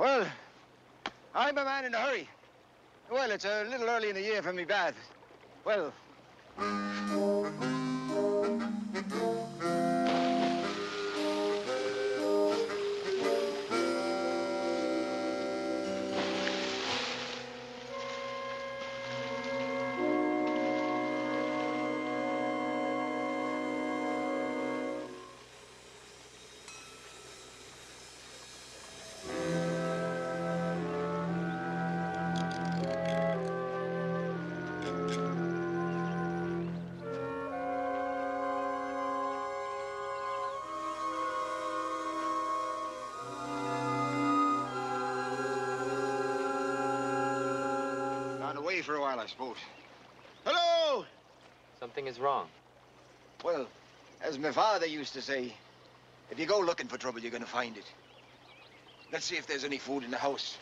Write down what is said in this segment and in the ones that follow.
Well, I'm a man in a hurry. Well, it's a little early in the year for me bath. Well, away for a while, I suppose. Hello! Something is wrong. Well, as my father used to say, if you go looking for trouble, you're going to find it. Let's see if there's any food in the house.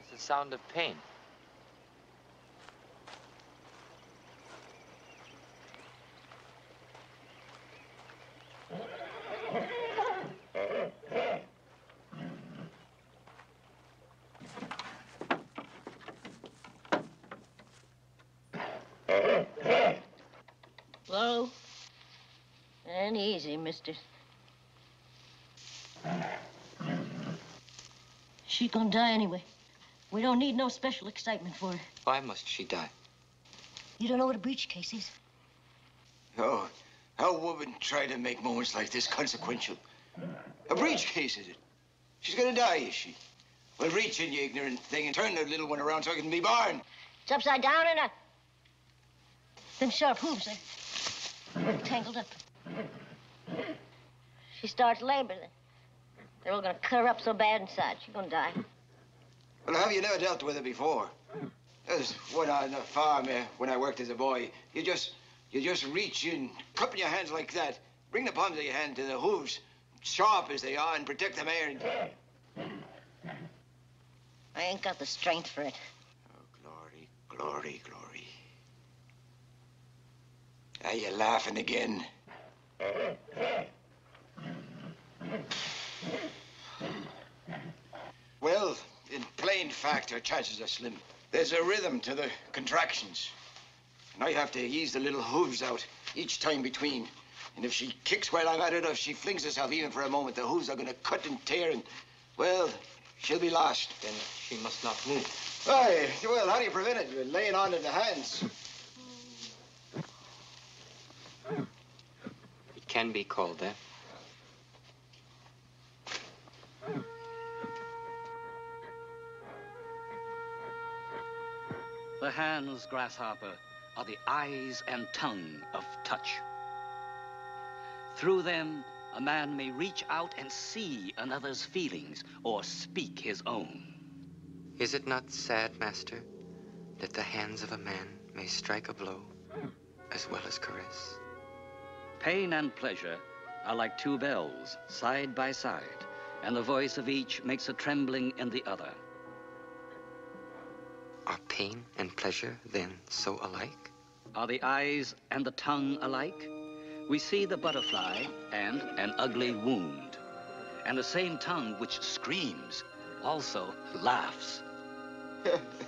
It's the sound of pain. Slow and easy, mister. She gonna die anyway. We don't need no special excitement for her. Why must she die? You don't know what a breech case is? Oh, how women try to make moments like this consequential. A breech case, is it? She's going to die, is she? Well, reach in, you ignorant thing, and turn the little one around so it can be born. It's upside down and a... Them sharp hooves are tangled up. She starts labor, then they're all gonna cut her up so bad inside, she's gonna die. Well, have you never dealt with her before? There's one on the farm uh, when I worked as a boy. You just, you just reach in, cup in your hands like that, bring the palms of your hand to the hooves, sharp as they are, and protect them there. And... I ain't got the strength for it. Oh, glory, glory, glory. Are you laughing again? Well, in plain fact, her chances are slim. There's a rhythm to the contractions. And I have to ease the little hooves out each time between. And if she kicks while I'm at it, or if she flings herself even for a moment, the hooves are going to cut and tear and, well, she'll be lost. Then she must not move. Aye, well, how do you prevent it? You're laying on in the hands. It can be called that. Eh? The hands, grasshopper, are the eyes and tongue of touch. Through them, a man may reach out and see another's feelings or speak his own. Is it not sad, master, that the hands of a man may strike a blow as well as caress? Pain and pleasure are like two bells, side by side, and the voice of each makes a trembling in the other. Are pain and pleasure then so alike? Are the eyes and the tongue alike? We see the butterfly and an ugly wound. And the same tongue which screams also laughs.